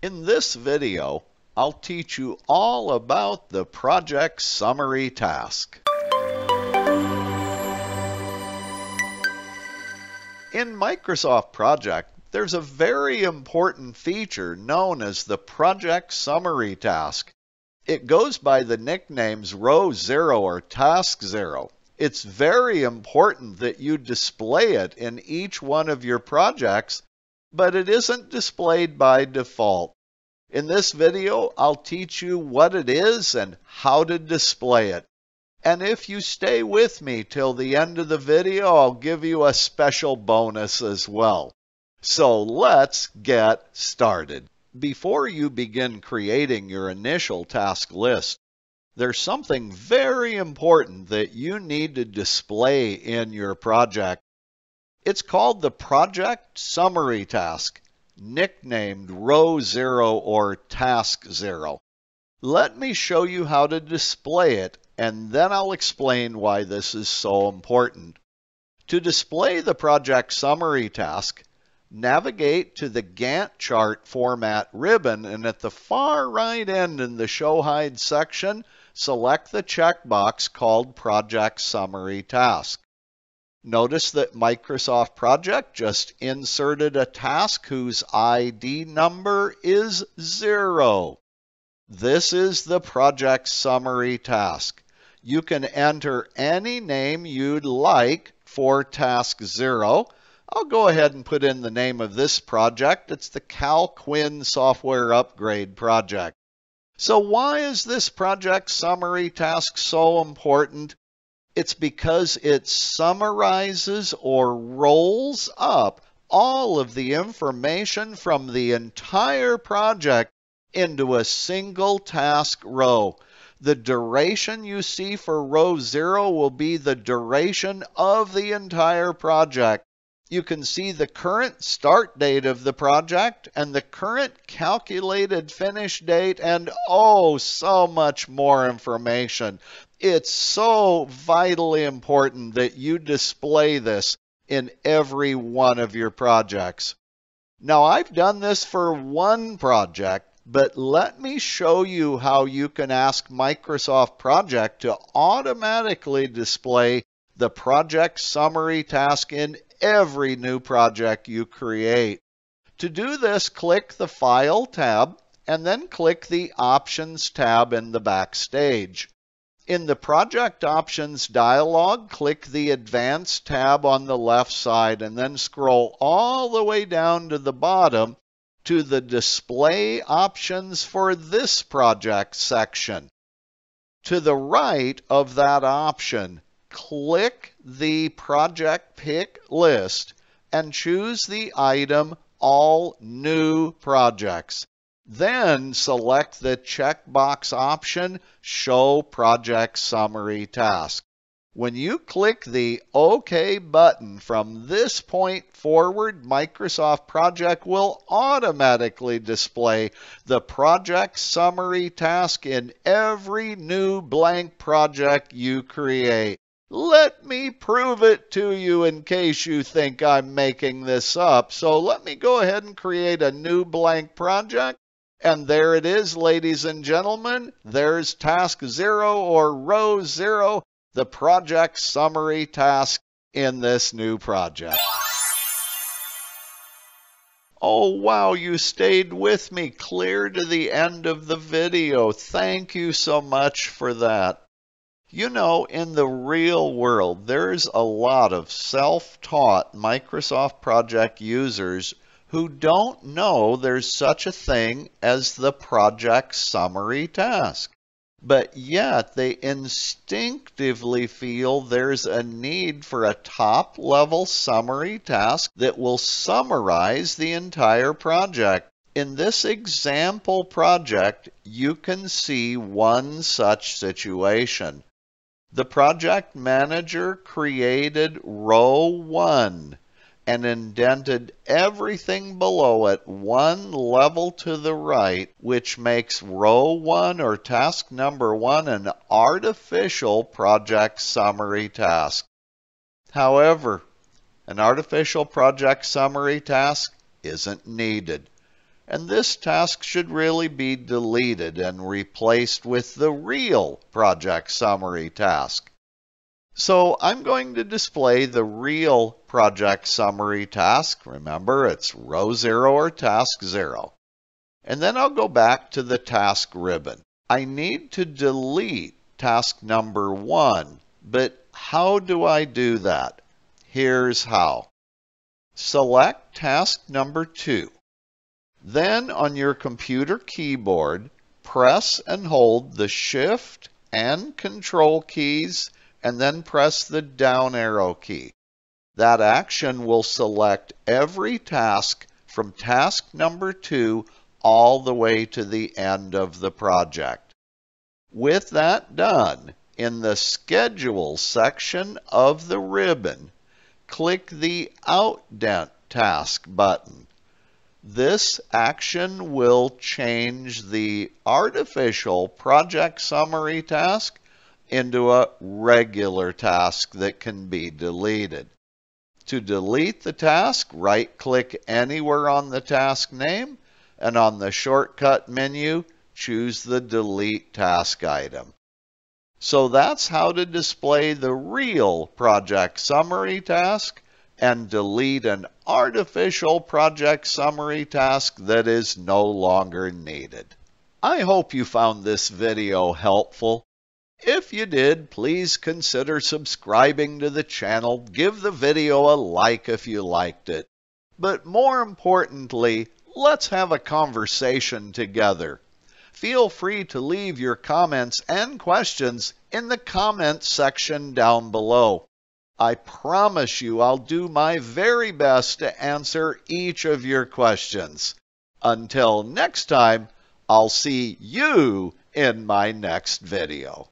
In this video, I'll teach you all about the project summary task. In Microsoft Project, there's a very important feature known as the project summary task. It goes by the nicknames row 0 or task 0. It's very important that you display it in each one of your projects, but it isn't displayed by default. In this video, I'll teach you what it is and how to display it. And if you stay with me till the end of the video, I'll give you a special bonus as well. So let's get started. Before you begin creating your initial task list, there's something very important that you need to display in your project. It's called the Project Summary Task nicknamed row 0 or task 0. Let me show you how to display it and then I'll explain why this is so important. To display the project summary task, navigate to the Gantt chart format ribbon and at the far right end in the show hide section, select the checkbox called project summary task. Notice that Microsoft Project just inserted a task whose ID number is zero. This is the project summary task. You can enter any name you'd like for task zero. I'll go ahead and put in the name of this project. It's the Cal Quinn Software Upgrade Project. So why is this project summary task so important? It's because it summarizes or rolls up all of the information from the entire project into a single task row. The duration you see for row 0 will be the duration of the entire project. You can see the current start date of the project and the current calculated finish date and oh, so much more information. It's so vitally important that you display this in every one of your projects. Now, I've done this for one project, but let me show you how you can ask Microsoft Project to automatically display the project summary task in every new project you create. To do this, click the File tab and then click the Options tab in the Backstage. In the Project Options dialog, click the Advanced tab on the left side and then scroll all the way down to the bottom to the Display Options for this project section. To the right of that option, click the project pick list and choose the item All New Projects. Then select the checkbox option Show Project Summary Task. When you click the OK button from this point forward, Microsoft Project will automatically display the project summary task in every new blank project you create. Let me prove it to you in case you think I'm making this up. So let me go ahead and create a new blank project. And there it is, ladies and gentlemen. There's task zero or row zero the project summary task in this new project. Oh, wow, you stayed with me clear to the end of the video. Thank you so much for that. You know, in the real world, there's a lot of self-taught Microsoft Project users who don't know there's such a thing as the project summary task but yet they instinctively feel there's a need for a top level summary task that will summarize the entire project. In this example project, you can see one such situation. The project manager created row 1 and indented everything below it one level to the right, which makes row one or task number one an artificial project summary task. However, an artificial project summary task isn't needed. And this task should really be deleted and replaced with the real project summary task. So I'm going to display the real project summary task. Remember, it's row 0 or task 0. And then I'll go back to the task ribbon. I need to delete task number 1, but how do I do that? Here's how. Select task number 2. Then on your computer keyboard, press and hold the Shift and Control keys and then press the down arrow key. That action will select every task from task number two all the way to the end of the project. With that done, in the Schedule section of the ribbon, click the Outdent Task button. This action will change the artificial project summary task into a regular task that can be deleted. To delete the task, right-click anywhere on the task name, and on the shortcut menu, choose the Delete Task item. So that's how to display the real project summary task and delete an artificial project summary task that is no longer needed. I hope you found this video helpful. If you did, please consider subscribing to the channel. Give the video a like if you liked it. But more importantly, let's have a conversation together. Feel free to leave your comments and questions in the comments section down below. I promise you I'll do my very best to answer each of your questions. Until next time, I'll see you in my next video.